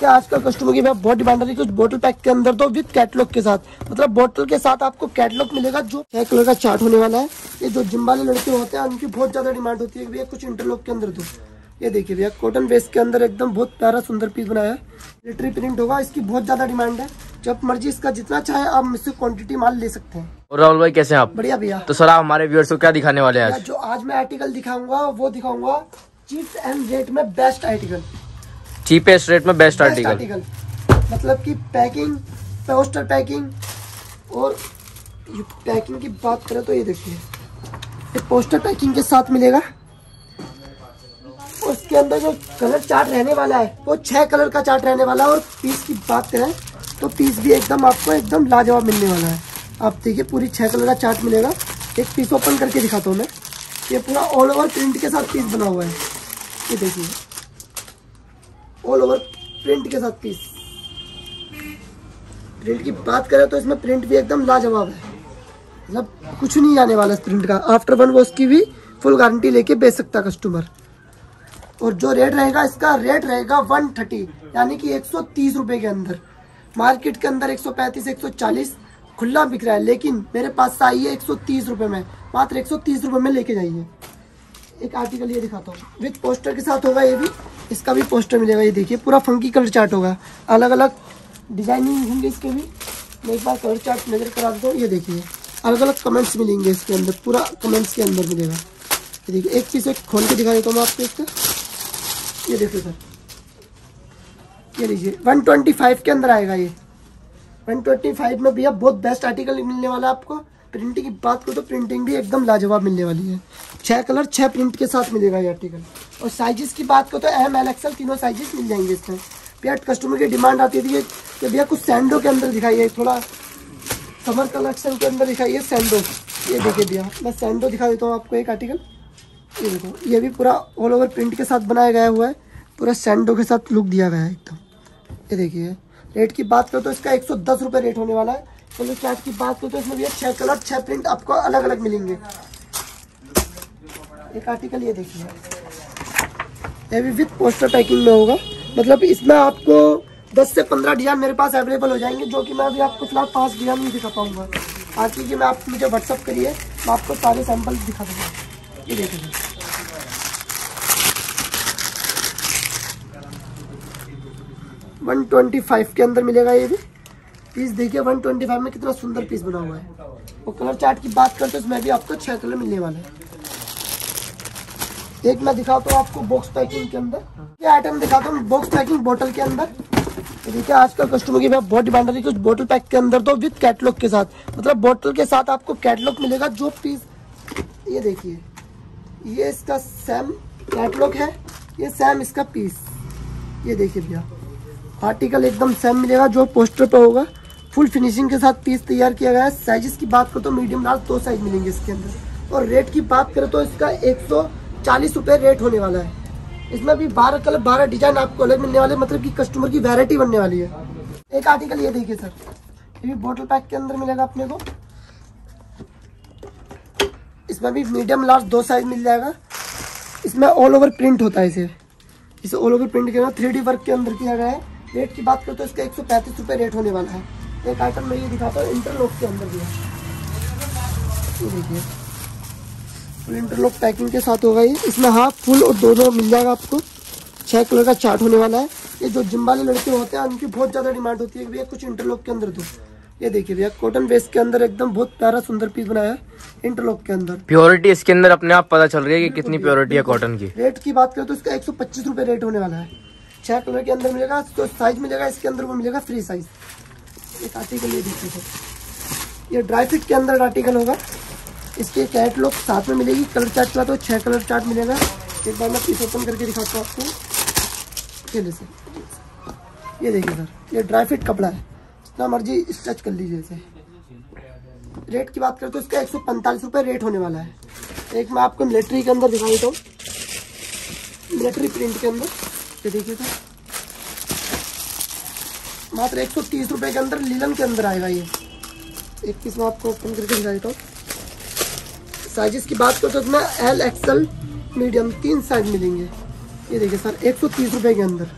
क्या आजकल कस्टमर की बहुत डिमांड आ रही है कुछ बोतल पैक के अंदर दो विद कैटलॉग के साथ। मतलब बोटल के साथ आपको कैटलॉग मिलेगा जो छह कलर का चार्ट होने वाला है। ये जो जिम वाले लड़के होते हैं उनकी बहुत ज़्यादा डिमांड होती है भैया कुछ इंटरलॉक के अंदर दो। ये देखिए भैया कॉटन बेस के अंदर एकदम बहुत प्यारा सुंदर पीस बनाया है। मिलिट्री प्रिंट होगा इसकी बहुत ज़्यादा डिमांड है। जब मर्ज़ी इसका जितना चाहे आप मुझसे क्वांटिटी माल ले सकते हैं। और राहुल भाई कैसे हैं आप? बढ़िया भैया। तो सर आप हमारे व्यूअर्स को क्या दिखाने वाले हैं जो आज मैं आर्टिकल दिखाऊँगा वो दिखाऊँगा चीप एंड रेट में बेस्ट आर्टिकल चीपेस्ट रेट में बेस्ट आर्टिकल मतलब कि पैकिंग पोस्टर पैकिंग और पैकिंग की बात करें तो ये देखिए। ये पोस्टर पैकिंग के साथ मिलेगा। और उसके अंदर जो कलर चार्ट रहने वाला है वो छह कलर का चार्ट रहने वाला है और पीस की बात करें तो पीस भी एकदम आपको एकदम लाजवाब मिलने वाला है। आप देखिए पूरी छह कलर का चार्ट मिलेगा। एक पीस ओपन करके दिखाता हूँ मैं। ये पूरा ऑल ओवर प्रिंट के साथ पीस बना हुआ है। ये देखिए। ऑल ओवर प्रिंट के साथ पीस प्रिंट की बात करें तो इसमें प्रिंट भी एकदम लाजवाब है। मतलब कुछ नहीं आने वाला इस प्रिंट का। आफ्टर वन वॉश की भी फुल गारंटी लेके बेच सकता कस्टमर और जो रेट रहेगा, इसका रेट रहेगा वन थर्टी यानी कि एक सौ तीस रुपए के अंदर। मार्केट के अंदर एक सौ पैंतीस, एक सौ चालीस खुला बिक रहा है, लेकिन मेरे पास आई है एक सौ तीस रुपए में। मात्र एक सौ तीस रुपए में लेके जाइए। एक आर्टिकल ये दिखाता हूँ। विथ पोस्टर के साथ होगा ये भी। इसका भी पोस्टर मिलेगा, ये देखिए, पूरा फंकी कलर चार्ट होगा। अलग अलग डिज़ाइनिंग होंगे इसके भी। मैं एक बार कलर चार्ट नज़र करा हूँ, ये देखिए। अलग अलग कमेंट्स मिलेंगे इसके अंदर, पूरा कमेंट्स के अंदर मिलेगा। ये देखिए, एक चीज़ एक खोल के दिखा देता हूँ मैं आपको इसका। ये देखिए सर। ये लीजिए 125 के अंदर आएगा ये। 125 में भैया बहुत बेस्ट आर्टिकल मिलने वाला है आपको। प्रिंटिंग की बात करो तो प्रिंटिंग भी एकदम लाजवाब मिलने वाली है। छह कलर, छह प्रिंट के साथ मिलेगा ये आर्टिकल और साइजेस की बात करो तो एम एल एक्सएल तीनों साइजेस मिल जाएँगे इसमें। भैया कस्टमर की डिमांड आती थी कि भैया कुछ सैंडो के अंदर दिखाइए, थोड़ा समर कलेक्शन के अंदर दिखाइए सैंडो ये देखिए भैया, मैं सैंडो दिखा देता हूँ आपको एक आर्टिकल ये देखो, ये भी पूरा ऑल ओवर प्रिंट के साथ बनाया गया हुआ है। पूरा सैंडो के साथ लुक दिया गया है एकदम। ये देखिए रेट की बात करो तो इसका एक सौ रेट होने वाला है। कलर चार्ट की बात करो तो इसमें भी छह कलर, छह प्रिंट आपको अलग अलग मिलेंगे। एक आर्टिकल ये देखिए। ये भी विथ पोस्टर पैकिंग में होगा। मतलब इसमें आपको 10 से 15 डिज़ाइन मेरे पास अवेलेबल हो जाएँगे, जो कि मैं अभी आपको फ़िलहाल पाँच डिज़ाइन नहीं दिखा पाऊँगा। बाकी की मैं आप मुझे व्हाट्सअप करिए, मैं आपको सारे सैंपल दिखा दूँगा। ये देखिए। वन ट्वेंटी फाइव के अंदर मिलेगा ये भी। पीस देखिए वन ट्वेंटी फाइव में कितना सुंदर पीस बना हुआ है। और कलर चार्ट की बात करते हैं इसमें भी आपको छह कलर मिलने वाले हैं। एक मैं दिखाता हूँ आपको बॉक्स पैकिंग के अंदर। ये आइटम दिखाता हूँ बॉक्स पैकिंग बोतल के अंदर। देखिए, आजकल कस्टमर की बहुत डिमांड है कुछ बोतल पैक के अंदर तो विद कैटलॉग के साथ। मतलब बोतल के साथ आपको कैटलॉग मिलेगा जो पीस ये देखिए, ये इसका सैम कैटलॉग है, ये सैम इसका पीस ये देखिए भैया आर्टिकल एकदम सेम मिलेगा, जो पोस्टर पे होगा। फुल फिनिशिंग के साथ पीस तैयार किया गया है। साइजेस की बात करो तो मीडियम लार्ज दो साइज़ मिलेंगे इसके अंदर। और रेट की बात करें तो इसका एक सौ रेट होने वाला है। इसमें भी बारह कलर बारह डिज़ाइन आपको अलग मिलने वाले मतलब कि कस्टमर की वैरायटी बनने वाली है। एक आर्टिकल ये देखिए सर ये भी बोतल पैक के अंदर मिलेगा अपने को। इसमें भी मीडियम लार्ज दो साइज़ मिल जाएगा। इसमें ऑल ओवर प्रिंट होता है इसे। इसे ऑल ओवर प्रिंट किया थ्री वर्क के अंदर किया गया है। रेट की बात करें तो इसका एक सौ रेट होने वाला है। एक आइटम मैं ये दिखाता हूँ इंटरलॉक के अंदर भी है। ये देखिए। फुल इंटरलॉक पैकिंग के साथ होगा ये। इसमें हाफ़ फुल और दोनों मिल जाएगा आपको। छह कलर का चार्ट होने वाला है। ये जो जिम वाले लड़के होते हैं उनकी बहुत ज़्यादा डिमांड होती है भैया कुछ इंटरलॉक के अंदर दो। ये देखिए भैया कॉटन वेस्ट के अंदर एकदम बहुत प्यारा सुंदर पीस बनाया है इंटरलॉक के अंदर। प्योरिटी इसके अंदर अपने आप पता चल रही है कि कितनी प्योरिटी है कॉटन की। रेट की बात करें तो इसका एक सौ रेट होने वाला है। छह कलर के अंदर मिलेगा तो साइज़ मिलेगा इसके अंदर वो मिलेगा फ्री साइज़ एक आर्टिकल ये देखिए सर ये ड्राई फिट के अंदर आर्टिकल होगा इसके कैटलॉग साथ में मिलेगी। कलर चार्ट का तो छह कलर चार्ट मिलेगा। एक बार मैं पीस ओपन करके दिखाता हूँ आपको। चलिए सर ये देखिए सर ये ड्राई फिट कपड़ा है। जितना मर्ज़ी स्ट्रेच कर लीजिए इसे। रेट की बात करें तो इसका एक सौ पैंतालीस रुपये रेट होने वाला है। एक मैं आपको मिलिट्री के अंदर दिखा देता हूँ मिलिट्री प्रिंट के अंदर। ये देखिए तो मात्र एक सौ तीस रुपये के अंदर लीलन के अंदर आएगा ये। एक पीस मैं आपको ओपन करके दिखा देता हूँ। साइजेस की बात करो तो इसमें एल एक्सएल मीडियम तीन साइज़ मिलेंगे। ये देखिए सर एक सौ तीस रुपये के अंदर।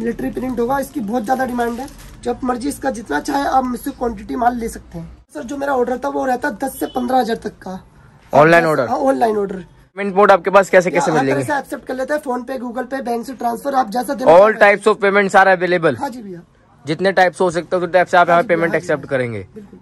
मिलिट्री प्रिंट होगा इसकी बहुत ज़्यादा डिमांड है। जब मर्ज़ी इसका जितना चाहे आप मुझसे क्वांटिटी माल ले सकते हैं। सर जो मेरा ऑर्डर था वो रहता दस से पंद्रह हज़ार तक का। ऑनलाइन ऑर्डर हाँ ऑनलाइन ऑर्डर पेमेंट मोड आपके पास कैसे कैसे मिल से एक्सेप्ट कर लेते हैं फ़ोन पे गूगल पे बैंक से ट्रांसफ़र आप जैसा देना ऑल टाइप्स ऑफ़ पेमेंट सारा अवेलेबल हाँ जी भैया। जितने टाइप्स हो सकते हो उस टाइप से आप यहाँ पेमेंट एक्सेप्ट करेंगे। बिल्कुल।